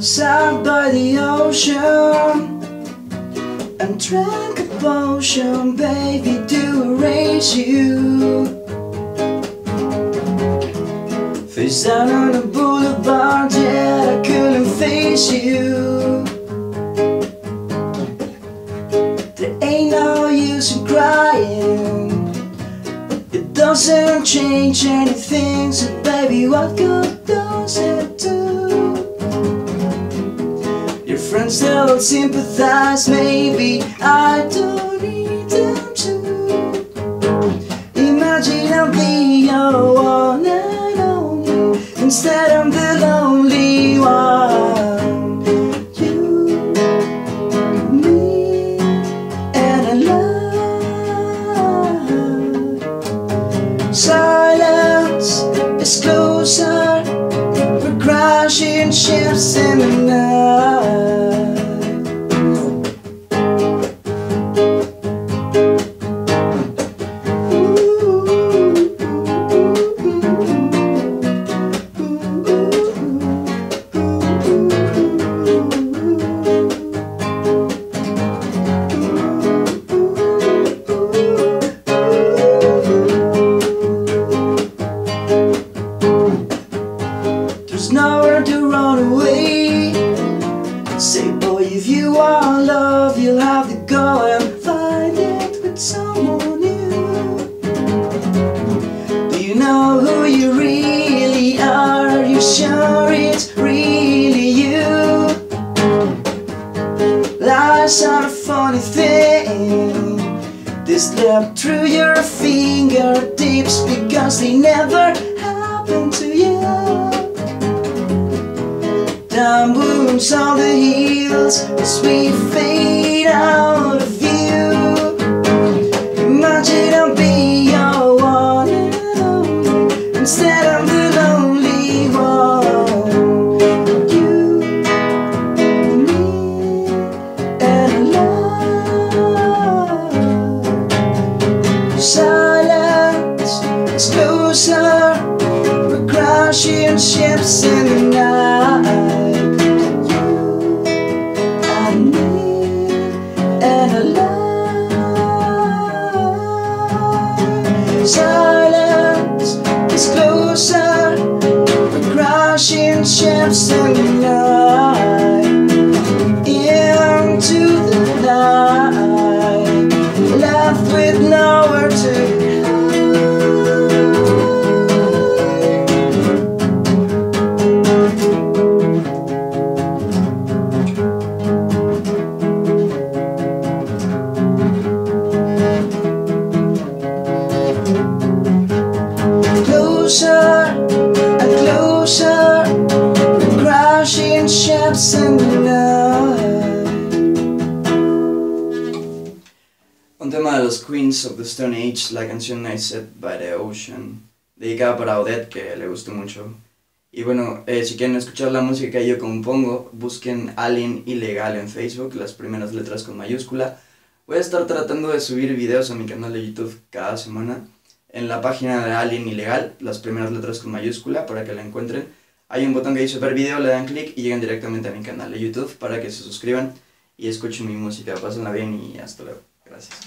sat by the ocean and drank a potion, baby, to erase you. Face out on the boulevard, yet I couldn't face you. There ain't no use in crying. It doesn't change anything, so baby, what good does it do? Still sympathize, maybe I don't need them to. Imagine be your one and only, instead I'm the lonely one. You, me, and I love. Silence is closer. We're crashing ships in the night. Nowhere to run away. Say, boy, if you want love, you'll have to go and find it with someone new. Do you know who you really are? Are you sure it's really you? Lies are a funny thing. They slip through your fingertips because they never happened to you. Time wounds on the heels as we fade out of view. Imagine I'll be your one and only. Instead, I'm the lonely one. You, me, and love. Silence is closer. We're crashing ships in the night. Crashing ships in the. Ships in the night. Un tema de los Queens of the Stone Age, la canción I Set by the Ocean, dedicada para Odette, que le gustó mucho. Y bueno, eh, si quieren escuchar la música que yo compongo, busquen Alien Ilegal en Facebook, las primeras letras con mayúscula. Voy a estar tratando de subir videos a mi canal de YouTube cada semana. En la página de Alien Ilegal, las primeras letras con mayúscula, para que la encuentren. Hay un botón que dice ver video, le dan clic y llegan directamente a mi canal de YouTube para que se suscriban y escuchen mi música. Pásenla bien y hasta luego. Gracias.